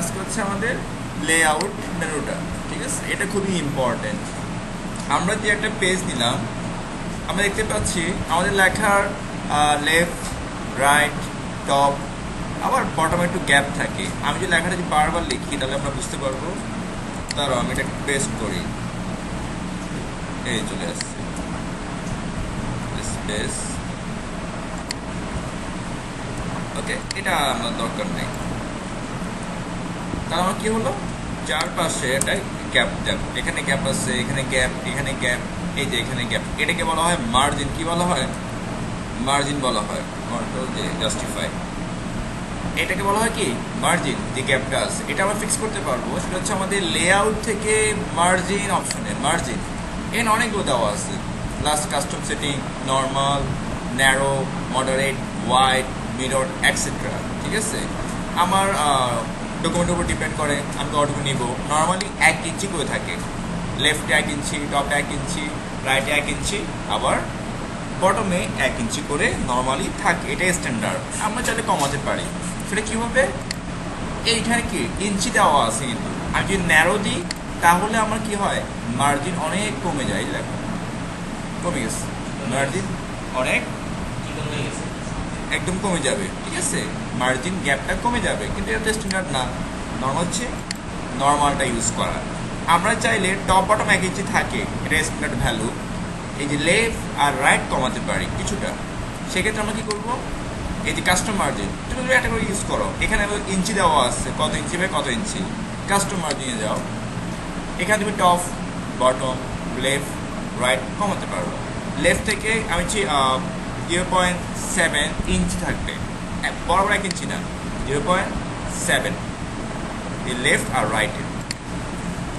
আজকে হচ্ছে আমাদের লেআউট মেনুটা, ঠিক আছে? এটা খুবই ইম্পর্টেন্ট আমরা যে একটা পেজ নিলাম, আমরা দেখতে পাচ্ছি আমাদের লেখার লেফট রাইট টপ আবার বটমে একটু গ্যাপ থাকে। আমি যদি লেখাটা যদি বারবার লিখি, তাহলে আমরা বুঝতে পারব। তারও আমি এটা পেস্ট করি। এই চলে আসছে। ওকে এটা আমার দরকার নেই। তার আমার কি হলো? চারপাশে একটা গ্যাপ দেখো, এখানে গ্যাপ আছে, এখানে গ্যাপ এখানে গ্যাপ এই যে এখানে গ্যাপ এটাকে বলা হয় মার্জিন কি বলা হয়? মার্জিন বলা হয় কন্ট্রোল যে জাস্টিফাই এটাকে বলা হয় কি? মার্জিন যে গ্যাপটা আছে। এটা আমরা ফিক্স করতে পারব, সেটা হচ্ছে আমাদের লেআউট থেকে মার্জিন অপশনে মার্জিন এখানে অনেকগুলো দেওয়া আছে। Last custom setting normal narrow moderate wide mirror etcetera ঠিক আছে? আমার ডকুমেন্টের উপর ডিপেন্ড করে, আমি কতটুকু নিব। নর্মালি এক ইঞ্চি করে থাকে। লেফটে এক ইঞ্চি টপে এক ইঞ্চি রাইটে এক ইঞ্চি, আবার বটমে এক ইঞ্চি করে নর্মালি থাকে। এটাই স্ট্যান্ডার্ড আমরা চাইলে কমাতে পারি। সেটা কীভাবে এইখানে কি? ইঞ্চি দেওয়া আছে কিন্তু। আমি যদি ন্যারো দিই, তাহলে আমার কি হয়? মার্জিন অনেক কমে যায় দেখো। কমে গেছে। মার্জিন অনেক একদম কমে যাবে, ঠিক আছে? মার্জিন গ্যাপটা কমে যাবে, কিন্তু এটা স্ট্যান্ডার্ড না। নর্মাল হচ্ছে নর্মালটা ইউজ করা। আমরা চাইলে টপ বটম এক ইঞ্চি থাকে, এটা স্ট্যান্ডার্ড ভ্যালু এই যে লেফট আর রাইট কমাতে পারি কিছুটা। সেক্ষেত্রে আমরা কী করব? এই যে কাস্টম মার্জিন তুমি একটা করে ইউজ করো। এখানে ইঞ্চি দেওয়া আছে, কত ইঞ্চি বাই কত ইঞ্চি কাস্টম মার্জিনে যাও। এখানে তুমি টপ বটম লেফট রাইট কমাতে পারো। লেফট থেকে আমি জিরো পয়েন্ট সেভেন ইঞ্চি থাকবে। বরাবর এক ইঞ্চি না জিরো পয়েন্ট সেভেন এই লেফট আর রাইটে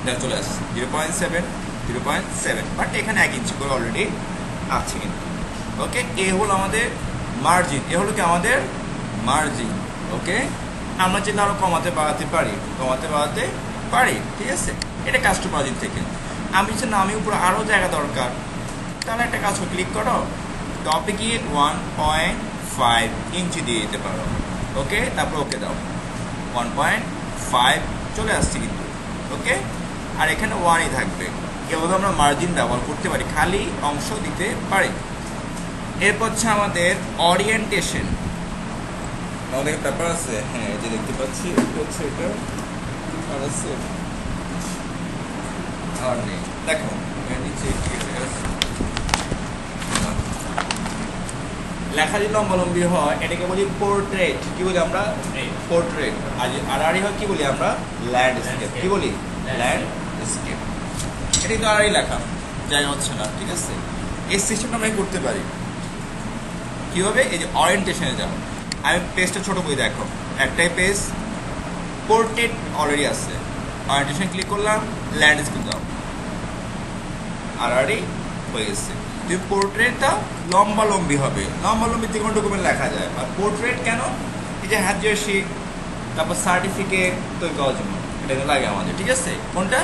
দেখা চলে আসছে। Zero point seven zero point seven but এখানে এক ইঞ্চি করে অলরেডি আছে কিন্তু। ওকে এ হলো আমাদের মার্জিন এ হলো কি আমাদের মার্জিন ওকে আমরা যদি আরও কমাতে বাড়াতে পারি। কমাতে বাড়াতে পারি, ঠিক আছে? এটা কাস্টম মার্জিন থেকে। আমি যে নামে উপরে আরও জায়গা দরকার, তাহলে একটা কাজ ক্লিক করো। টপে গিয়ে ওয়ান পয়েন্ট ফাইভ ইঞ্চি দিয়ে দিতে পারো। ওকে তারপর ওকে দাও। ওয়ান পয়েন্ট ফাইভ চলে আসছে কিন্তু। ওকে আর এখানে ওয়ানই থাকবে। এভাবে আমরা মার্জিন ব্যবহার করতে পারি। খালি অংশ দিতে পারি। এরপর হচ্ছে আমাদের অরিয়েন্টেশন আমাদের ব্যাপার আছে। হ্যাঁ এই যে দেখতে পাচ্ছি, এটা হচ্ছে এটা, আর আছে। আর নেই। দেখো নিচে লেখা যদি লম্বালম্বি হয় এটাকে বলি পোর্ট্রেট কি বলি আমরা? পোর্ট্রেট আর আর হয় কি বলি আমরা? ল্যান্ডস্কেপ কি বলি? ল্যান্ডস্কেপ এটা কিন্তু আরই লেখা। যাই হচ্ছে না ঠিক আছে? এই সিস্টেমটা আমরা করতে পারি। কীভাবে? এই যে অরিয়েন্টেশনে যাও। আমি পেজটা ছোটো করে দেখো। একটাই পেজ পোর্ট্রেট অলরেডি আছে। অরিয়েন্টেশন ক্লিক করলাম ল্যান্ডস্কেপ দাও আর আরই হয়ে গেছে। যদি পোর্ট্রেটটা দাও লম্বা লম্বি হবে। লম্বা লম্বি যে কোনো ডকুমেন্ট লেখা যায়। আর পোর্ট্রেট কেন? এই যে শিট তারপর সার্টিফিকেট তৈরি করার জন্য। এটা লাগে আমাদের, ঠিক আছে? কোনটা?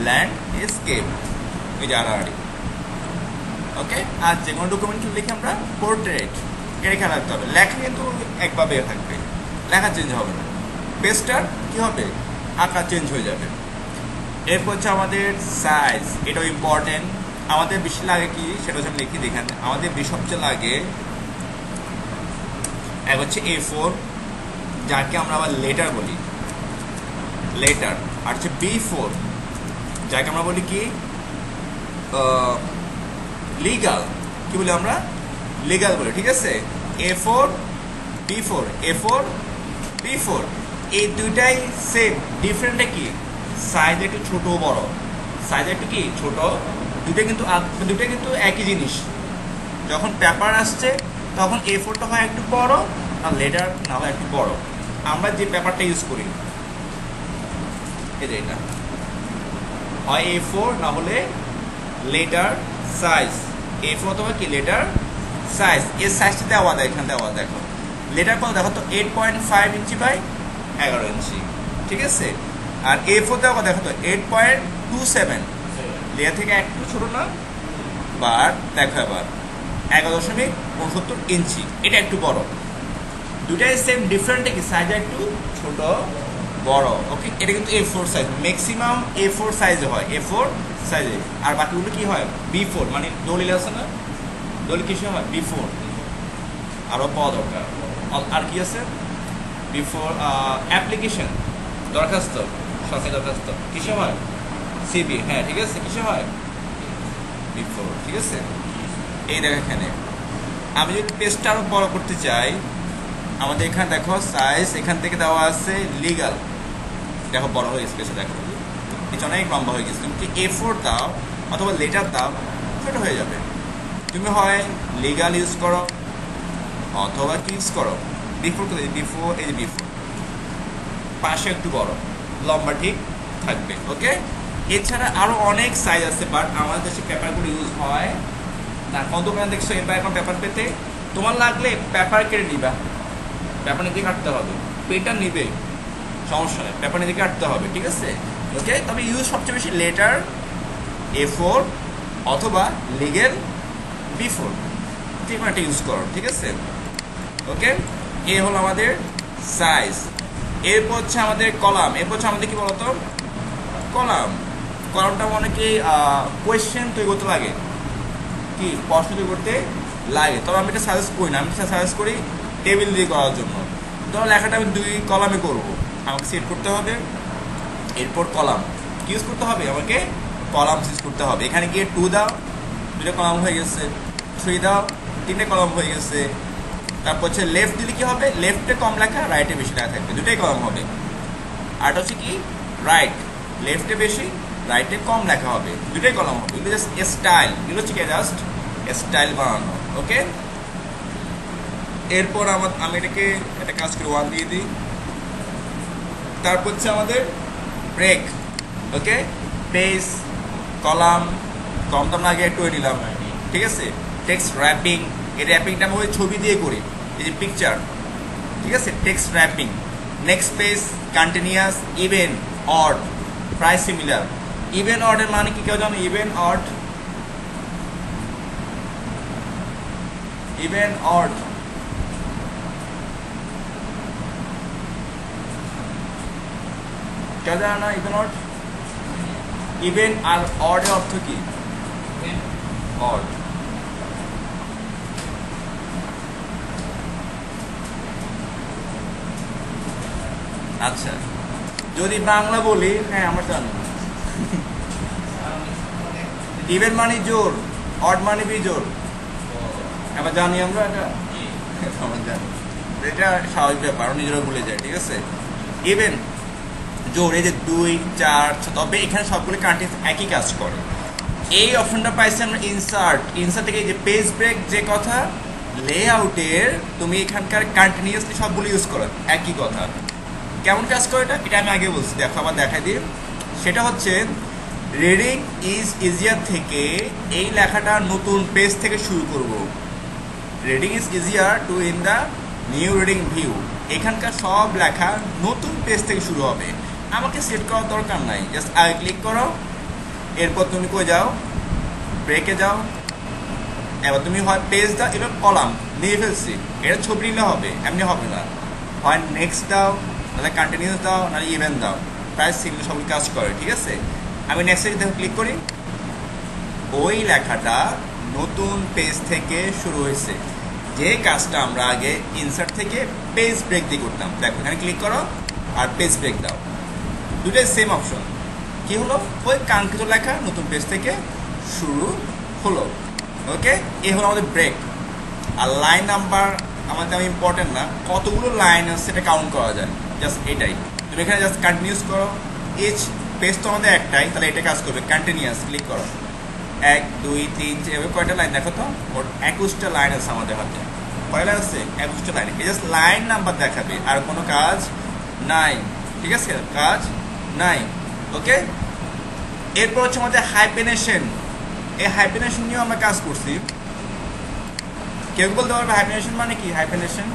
ল্যান্ড স্কেপ এই যে আড়াআড়ি। ওকে আর যে কোনো ডকুমেন্ট লিখে আমরা পোর্ট্রেট এটা খেয়াল রাখতে হবে। লেখা কিন্তু একভাবে থাকবে। লেখা চেঞ্জ হবে না। পেজটার কী হবে? আঁকা চেঞ্জ হয়ে যাবে। এরপর হচ্ছে আমাদের সাইজ এটাও ইম্পর্টেন্ট আমাদের বেশি লাগে কি, সেটা হচ্ছে লিখি, দেখেন, আমাদের বেশি সবচেয়ে লাগে এক হচ্ছে এ ফোর যাকে আমরা আবার লেটার বলি। লেটার আর হচ্ছে বি ফোর যাকে আমরা বলি কি লিগাল কি বলি আমরা? লিগাল বলি, ঠিক আছে? A four B four A four B four এই দুইটাই সেম ডিফারেন্টটা কি? সাইজ একটু ছোট বড়। সাইজ একটু কি? ছোট দুটো কিন্তু দুটো কিন্তু একই জিনিস। যখন পেপার আসছে, তখন এ ফোরটা হয় একটু বড়, আর লেটার না হয় একটু বড়। আমরা যে পেপারটা ইউজ করি, এই যে এটা। হয় এ ফোর না হলে লেটার সাইজ এ ফোর অথবা কি? লেটার সাইজ এর সাইজটা দেওয়া দেয়, এখানে দেওয়া, দেখো। লেটার কত? দেখো তো eight point five inch by এগারো ইঞ্চি। ঠিক আছে? আর এ ফোর দেওয়া দেখো তো eight point two seven layer থেকে একটু ছোট না বার, দেখো এবার এগারো দশমিক উনসত্তর ইঞ্চি। এটা একটু বড়। দুটাই সেম ডিফারেন্টে কি সাইজ একটু ছোট, বড়। ওকে এটা কিন্তু A four size maximum A four সাইজে হয়। এ ফোর সাইজে আর বাকিগুলো কি হয়? বি ফোর মানে দলিল আছে না? দলিল কিসে হয় বি ফোর আরও পাওয়া দরকার। আর কি আছে? বিফোর অ্যাপ্লিকেশন দরখাস্ত। সরকারি দরখাস্ত। কিসে হয় সিবি হ্যাঁ ঠিক আছে, কিসে হয়? বিফোর ঠিক আছে? এই দেখো এখানে। আমি যদি পেজটা আরও বড় করতে চাই, আমাদের এখানে দেখো সাইজ এখান থেকে দেওয়া আছে লিগাল দেখো বড় হয়ে স্পেসে দেখো। এটা অনেক লম্বা হয়ে গেছে। তুমি এ ফোর দাও, অথবা লেটার দাও, ছোট হয়ে যাবে। তুমি হয় লিগাল ইউজ করো, অথবা কি ইউজ করো। বিফোর বিফোর এই বিফোর পাশে একটু বড়, লম্বা ঠিক থাকবে ওকে এছাড়া আরও অনেক সাইজ আছে বাট আমাদের দেশে পেপারগুলো ইউজ হয়। না কত দোকানে দেখছ, এবার এখন পেপার পেতে। তোমার লাগলে পেপার কেটে নিবা। পেপার নিজে কাটতে হবে। পেটা নিবে। সমস্যা নেই। পেপার নিজে কাটতে হবে, ঠিক আছে? ওকে তবে ইউজ সবচেয়ে বেশি লেটার এ ফোর অথবা লিগেল বি ফোর একটা ইউজ করো, ঠিক আছে? ওকে এ হলো আমাদের সাইজ এরপর হচ্ছে আমাদের কলাম। এরপর হচ্ছে আমাদের কি বলতো? কলাম। কলামটা অনেকে কোয়েশ্চেন তৈরি করতে লাগে। কি, প্রশ্ন তৈরি করতে লাগে। তবে আমি এটা সাজেস্ট করি না। আমি সাজেস্ট করি টেবিল দিয়ে করার জন্য। ধরো লেখাটা আমি দুই কলামে করব। আমাকে সেট করতে হবে। এরপর কলাম কি ইউজ করতে হবে? আমাকে কলাম ইউজ করতে হবে। এখানে গিয়ে টু দাও। দুটো কলাম হয়ে গেছে। থ্রি দাও। তিনটে কলাম হয়ে গেছে। তারপর হচ্ছে লেফট দিলে কি হবে? লেফটে কম লেখা রাইটে বেশি লেখা থাকবে। দুটাই কলাম হবে। আর হচ্ছে কি? রাইট লেফটে বেশি রাইটে কম লেখা হবে দুটোই কলম হবে। এগুলো জাস্ট স্টাইল এগুলো হচ্ছে জাস্ট স্টাইল বানানো ওকে এরপর আমার, আমি এটাকে একটা কাজ করে ওয়ান দিয়ে দিই। তারপর হচ্ছে আমাদের ব্রেক ওকে পেজ কলাম, কম দাম আগে একটু নিলাম ঠিক আছে? টেক্সট র্যাপিং এই র্যাপিংটা আমি ছবি দিয়ে করি, এই যে পিকচার ঠিক আছে? Text wrapping next page continuous even odd প্রায় সিমিলার ইভেন অর্ডের মানে কি কেউ জানো ইভেন অড ইভেন অড কেউ জানো না ইভেন অড ইভেন আর অডের অর্থ কি অড আচ্ছা যদি বাংলা বলি হ্যাঁ আমরা জানি ইভেন মানে জোর অড মানে বি জোর। এবার জানি আমরা এটা? আমরা জানি। এটা স্বাভাবিক ব্যাপার নিজেরা ভুলে যায় ঠিক আছে? ইভেন জোর এই যে দুই চার তবে এখানে সবগুলো কান্ট্রি একই কাজ করে। এই অপশনটা পাইছি আমরা ইনসার্ট ইনসার্ট থেকে যে পেজ ব্রেক যে কথা লেআউটের তুমি এখানকার কন্টিনিউয়াসলি সবগুলো ইউজ করো একই কথা। কেমন কাজ করে এটা? এটা আমি আগে বলছি দেখো আবার দেখাই দিই। সেটা হচ্ছে রিডিং ইজ ইজিয়ার থেকে এই লেখাটা নতুন পেজ থেকে শুরু করব। Reading is easier to in the new reading view এখানকার সব লেখা নতুন পেজ থেকে শুরু হবে। আমাকে সেট করার দরকার নাই। জাস্ট আগে ক্লিক করো। এরপর তুমি কই যাও? ব্রেকে যাও। এবার তুমি হয় পেজ দাও, এবার কলাম নিয়ে ফেলছি। এটা ছবি নিলে হবে, এমনি হবে না। হয় নেক্সট দাও, নাহলে কন্টিনিউস দাও, নাহলে ইভেন দাও। প্রায় সিগুলো সবই কাজ করে, ঠিক আছে? আমি নেক্সটে যদি ক্লিক করি। ওই লেখাটা নতুন পেজ থেকে শুরু হয়েছে। যে কাজটা আমরা আগে ইনসার্ট থেকে পেজ ব্রেক দিয়ে করতাম। দেখো, এখানে ক্লিক করো আর পেজ ব্রেক দাও। দুটোই সেম অপশন কি হলো? ওই কাঙ্ক্ষিত লেখা নতুন পেজ থেকে শুরু হলো। ওকে এই হলো আমাদের ব্রেক আর লাইন নাম্বার আমাদের তেমন ইম্পর্টেন্ট না। কতগুলো লাইন আছে সেটা কাউন্ট করা যায়। জাস্ট এটাই। তুমি এখানে জাস্ট কন্টিনিউস করো। ইচ পেজ তো আমাদের একটাই, তাহলে এটা কাজ করবে কন্টিনিউয়াস ক্লিক করো। এক, দুই, তিন এভাবে কয়টা লাইন দেখো তো? ওর একুশটা লাইন আছে আমাদের হাতে। কয় লাইন আছে একুশটা লাইন এই জাস্ট লাইন নাম্বার দেখাবে, আর কোনো কাজ নাই। ঠিক আছে? কাজ নাই। ওকে? এরপর হচ্ছে আমাদের হাইপেনেশন এই হাইপেনেশন নিয়েও আমরা কাজ করছি। কেউ বলতে পারবে হাইপেনেশন মানে কি? হাইপেনেশন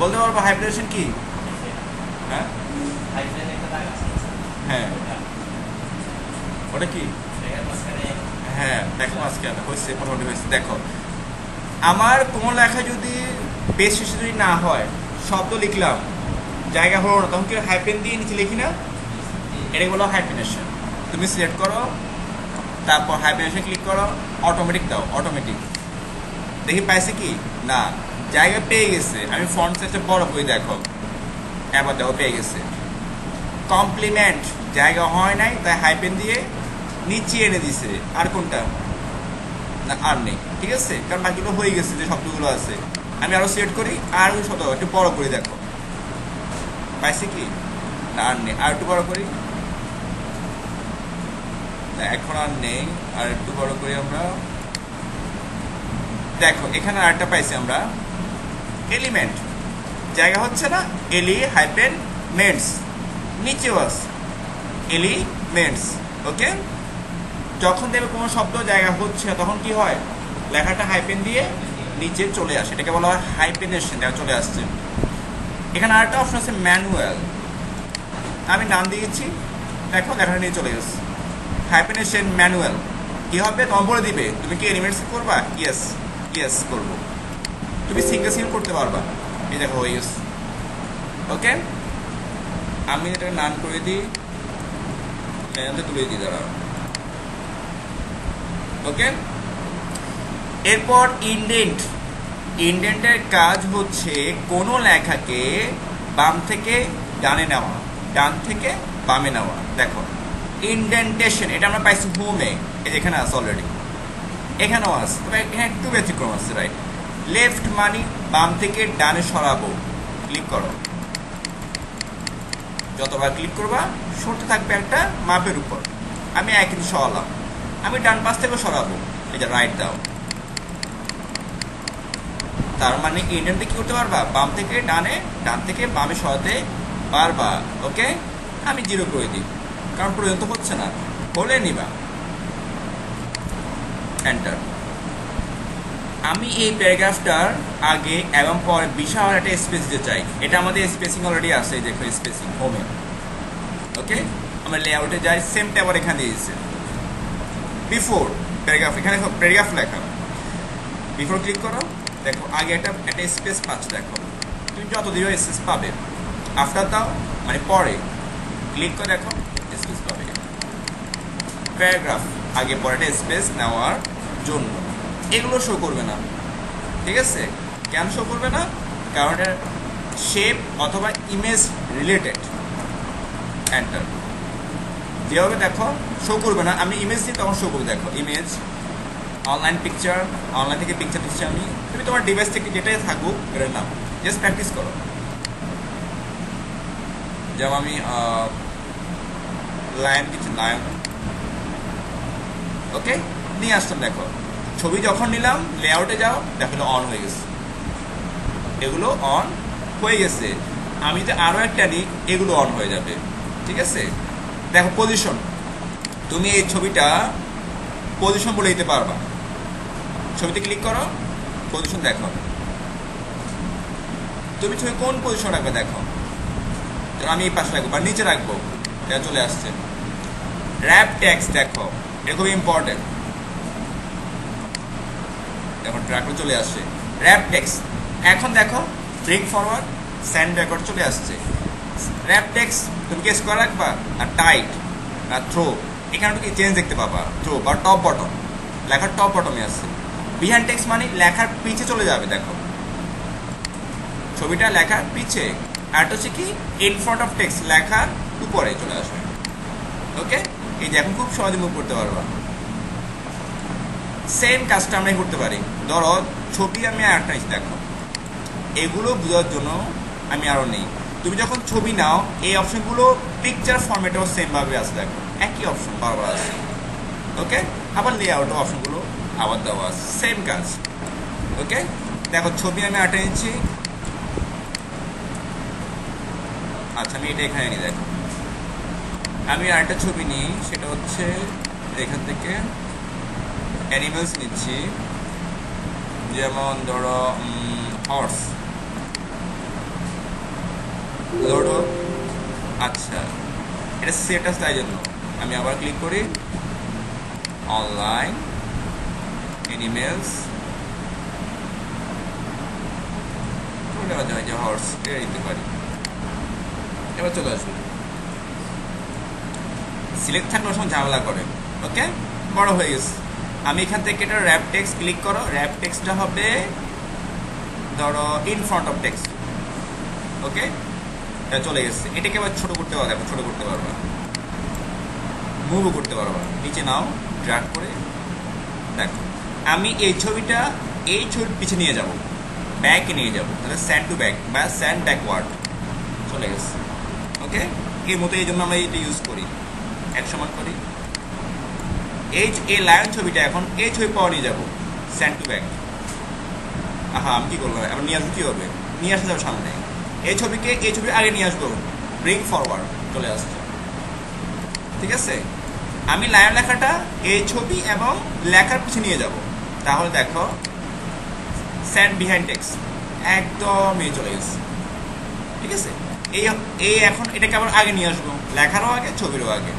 বলতে পারব হাইপেনেশন কি? হ্যাঁ? হ্যাঁ। ওটা কি? হ্যাঁ দেখো আজকে হয়েছে দেখো, আমার কোনো লেখা যদি শেষে যদি না হয় শব্দ লিখলাম। জায়গা হলো না, তখন কি হাইপেন দিয়ে নিচে লিখি না? এটা বলো হাইপেনেশন তুমি সিলেক্ট করো, তারপর হাইপেনেশন ক্লিক করো অটোমেটিক দাও অটোমেটিক দেখি পাইছে কি? না। জায়গা পেয়ে গেছে। আমি ফন্ট সাইজটা বড় করে, দেখো। এবার দেখো, পেয়ে গেছে। কমপ্লিমেন্ট জায়গা হয় নাই, তাই হাইপেন দিয়ে নিচে এনে দিছে। আর কোনটা? না, আর নেই। ঠিক আছে? কারণ বাকিগুলো হয়ে গেছে, যে শব্দগুলো আছে। আমি আরও সিলেক্ট করি, আর শব্দ, একটু বড় করে দেখো। পাইছে কি? না, আর নেই। আর একটু বড় করি? না, এখন আর নেই। আর একটু বড় করি আমরা? দেখো, এখানে আরেকটা পাইছি আমরা। এলিমেন্ট জায়গা হচ্ছে না এলি হাইপেন মেন্টস বাস এলিমেন্টস ওকে যখন দেখবে কোনো শব্দ জায়গা হচ্ছে তখন কি হয়? লেখাটা হাইপেন দিয়ে নিচে চলে আসে। এটাকে বলা হয় হাইপেনেশন দেখা চলে আসছে। এখানে আরেকটা অপশন আছে ম্যানুয়াল আমি নাম দিয়েছি দেখো লেখাটা নিয়ে চলে গেছে। হাইপেনেশন ম্যানুয়াল কি হবে? তোমার বলে দিবে, তুমি কি এলিমেন্টস করবা? ইয়েস ইয়েস করব। তুমি সিঙ্গেল সিঙ্গেল করতে পারবা। এই দেখো গেছে। ওকে আমি এটা নান করে দিই এখানে তুলে দিই দাঁড়া ওকে এরপর ইন্ডেন্ট ইন্ডেন্টের কাজ হচ্ছে কোনো লেখাকে বাম থেকে ডানে নেওয়া, ডান থেকে বামে নেওয়া। দেখো ইন্ডেন্টেশন এটা আমরা পাইছি হোমে এই যেখানে আছে অলরেডি এখানেও আছে তবে এখানে একটু ব্যতিক্রম আছে রাইট লেফট মানি বাম থেকে ডানে সরাবো ক্লিক করো। যতবার ক্লিক করবা সরতে থাকবে একটা মাপের উপর। আমি একই সরালাম। আমি ডান পাশ থেকে সরাবো। এটা রাইট দাও তার মানে ইন্ডিয়ানটা কি করতে পারবা? বাম থেকে ডানে, ডান থেকে বামে সরাতে পারবা ওকে আমি জিরো করে দিই। কারণ পর্যন্ত হচ্ছে না। বলে নিবা। এন্টার আমি এই প্যারাগ্রাফটার আগে এবং পরে বিশাল একটা স্পেস দিতে চাই। এটা আমাদের স্পেসিং অলরেডি আছে, দেখো স্পেসিং হোমে ওকে আমরা লেআউটে যাই সেম আবার এখানে দিয়েছে। বিফোর প্যারাগ্রাফ এখানে প্যারাগ্রাফ লেখা। বিফোর ক্লিক করো, দেখো, আগে একটা একটা স্পেস পাচ্ছ, দেখো। তুমি যত দিও স্পেস পাবে। আফটার দাও মানে পরে। ক্লিক করে দেখো স্পেস পাবে। প্যারাগ্রাফ আগে পরে একটা স্পেস নেওয়ার জন্য। এগুলো শো করবে না। ঠিক আছে? কেন শো করবে না? কারণ এটা শেপ অথবা ইমেজ রিলেটেড এন্টার যেভাবে দেখো শো করবে না। আমি ইমেজ দিই, তখন শো করবে। দেখো ইমেজ অনলাইন পিকচার অনলাইন থেকে পিকচার দিচ্ছি আমি। তুমি তোমার ডিভাইস থেকে যেটাই থাকুক এটার নাম জাস্ট প্র্যাকটিস করো। যেমন আমি লায়ন কিছু লায়ন ওকে নিয়ে আসতাম দেখো। ছবি যখন নিলাম লেআউটে যাও, দেখো অন হয়ে গেছে। এগুলো অন হয়ে গেছে। আমি যে আরও একটা নিই, এগুলো অন হয়ে যাবে। ঠিক আছে? দেখো পজিশন তুমি এই ছবিটা পজিশন বলে দিতে পারবা। ছবিতে ক্লিক করো পজিশন দেখো। তুমি ছবি কোন পজিশন রাখবে দেখো। আমি এই পাশে রাখব বা নিচে রাখব। এটা চলে আসছে। র্যাপ ট্যাক্স দেখো। খুবই ইম্পর্টেন্ট এখন ট্র্যাকও চলে আসছে। র্যাপ টেক্স এখন দেখো ব্রিং ফরওয়ার্ড স্যান্ড রেকর্ড চলে আসছে। র্যাপ টেক্স তুমি কি স্কোয়ার রাখবা? আর টাইট আর থ্রো এখানে তুমি চেঞ্জ দেখতে পাবা। থ্রো বা টপ বটম লেখার টপ বটমে আসছে। বিহাইন্ড টেক্স মানে লেখার পিছে চলে যাবে, দেখো। ছবিটা লেখার পিছে। আর হচ্ছে কি ইন ফ্রন্ট অফ টেক্স লেখার উপরে চলে আসবে। ওকে এই যে এখন খুব সহজে মুভ করতে পারবা। সেম কাজটা আমরা করতে পারি। ধরো, ছবি আমি আর একটা দেখো। এগুলো বোঝার জন্য আমি আরও নেই। তুমি যখন ছবি নাও, এই অপশনগুলো পিকচার ফরম্যাটেও সেমভাবে আছে, দেখো। একই অপশন বারবার আছে। ওকে আবার লেআউট অপশনগুলো আবার দেওয়া আছে। সেম কাজ। ওকে দেখো, ছবি আমি আটে নিচ্ছি। আচ্ছা আমি এটা এখানে নিই, দেখো। আমি আরেকটা ছবি নিই, সেটা হচ্ছে এখান থেকে অ্যানিমেলস নিচ্ছি। যেমন ধরো হর্স লোডো আচ্ছা এটা সেটাস তাই জন্য আমি আবার ক্লিক করি। অনলাইন অ্যানিমেলস যে হর্স এটা দিতে পারি। এবার চলে আসবে। সিলেক্ট থাকলে সময় ঝামেলা করে ওকে বড় হয়ে গেছে। আমি এখান থেকে এটা র্যাপ টেক্সট ক্লিক করো। র্যাপ টেক্সটটা হবে, ধরো in front of text okay এটা চলে গেছে এটাকে আবার ছোট করতে পারবে ছোট করতে পারবা। মুভও করতে পারবা। নিচে নাও ড্রাগ করে। দেখো, আমি এই ছবিটা, এই ছবির পিছে নিয়ে যাব। ব্যাকে নিয়ে যাব। তাহলে স্যান্ড টু ব্যাক বা স্যান্ড ব্যাকওয়ার্ড চলে গেছে। ওকে এর মতো এই জন্য আমরা এটা ইউজ করি। এক সমান করি। এই এই লায়ন ছবিটা এখন এই ছবি পাওয়া নিয়ে যাব। স্যান্ড টু ব্যাক আহা, আমি কি করব এখন নিয়ে আসব কি হবে? নিয়ে আসতে যাব সামনে এই ছবিকে এই ছবি আগে নিয়ে আসব। ব্রিং ফরওয়ার্ড চলে আসছে। ঠিক আছে? আমি লায়ন লেখাটা এই ছবি এবং লেখার পিছনে নিয়ে যাব। তাহলে দেখো স্যান্ড বিহাইন্ড টেক্স একদম এই চলে গেছে। ঠিক আছে? এই এই এখন এটাকে আবার আগে নিয়ে আসব। লেখারও আগে, ছবিরও আগে।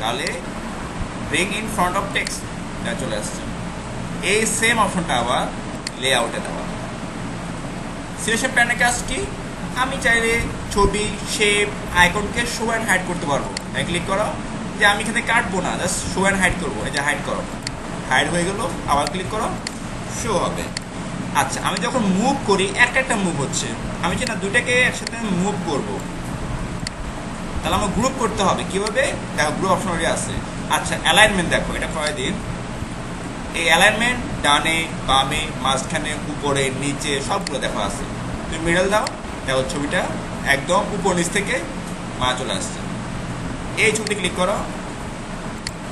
তাহলে bring in front of text এটা চলে আসছে এই সেম অপশনটা আবার লে আউটে দেওয়া। সিলেকশন প্যানের কাজ কি? আমি চাইলে ছবি শেপ আইকনকে শো অ্যান্ড হাইড করতে পারব। তাই ক্লিক করো। যে আমি এখানে কাটবো না জাস্ট শো অ্যান্ড হাইড করব। এই যে হাইড করো। হাইড হয়ে গেল, আবার ক্লিক করো। শো হবে। আচ্ছা আমি যখন মুভ করি, একটা একটা মুভ হচ্ছে। আমি চাই না দুটাকে একসাথে মুভ করব, তাহলে আমার গ্রুপ করতে হবে। কীভাবে? গ্রুপ অপশন আছে। আচ্ছা অ্যালাইনমেন্ট দেখো, এটা কয় দিন? এই অ্যালাইনমেন্ট ডানে, বামে, মাঝখানে, উপরে, নিচে, সবগুলো দেখা আছে। তুমি মিডল দাও, দেখো ছবিটা, একদম উপর নিচ থেকে মা চলে আসছে। এই ছবিতে ক্লিক করো।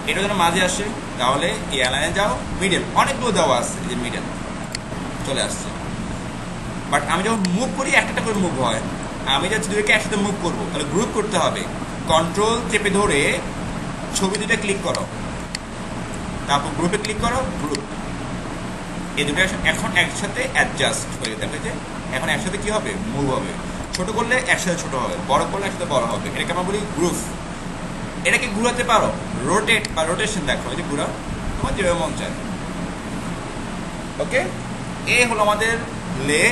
এটা যেন মাঝে আসে, তাহলে এই অ্যালাইনে যাও মিডল অনেকগুলো দেওয়া আছে যে মিডল চলে আসছে। বাট আমি যখন মুভ করি, একটা করে মুভ হয়। আমি যাচ্ছি দুটোকে একসাথে মুভ করব। তাহলে গ্রুপ করতে হবে। কন্ট্রোল চেপে ধরে ছবি দুটো ক্লিক করো। তারপর গ্রুপে ক্লিক করো গ্রুপ এই দুটো এখন একসাথে অ্যাডজাস্ট হয়ে যাবে যে এখন একসাথে কি হবে? মুভ হবে। ছোট করলে একসাথে ছোট হবে। বড় করলে একসাথে বড় হবে। এটাকে আমরা বলি গ্রুপ এটাকে ঘুরাতে পারো। রোটেট বা রোটেশন দেখো। যে ঘুরাও। তোমার যেভাবে মন চায়। ওকে এ হলো আমাদের লে